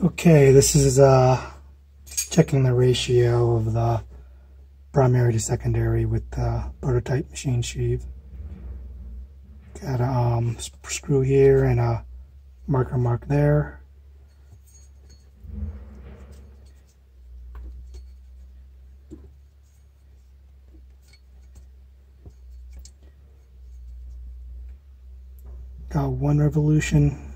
Okay, this is uh, checking the ratio of the primary to secondary with the prototype machine sheave. Got a um, screw here and a marker mark there. Got one revolution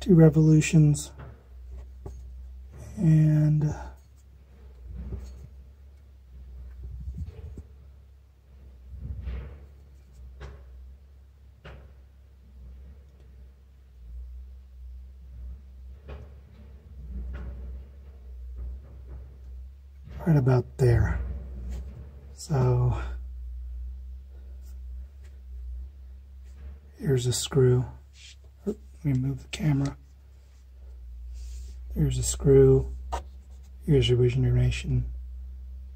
two revolutions. And uh, right about there. So here's a screw let me move the camera. Here's a screw. Here's your regeneration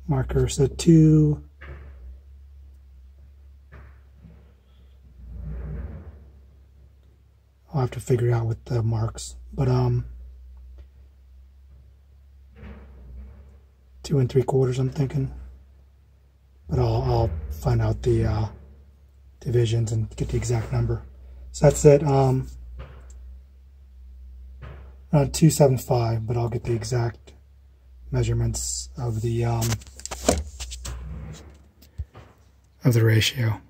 marker. So two. I'll have to figure out with the marks, but um, two and three quarters. I'm thinking, but I'll I'll find out the uh, divisions and get the exact number. So that's it. Um, uh, 275, but I'll get the exact measurements of the um, of the ratio.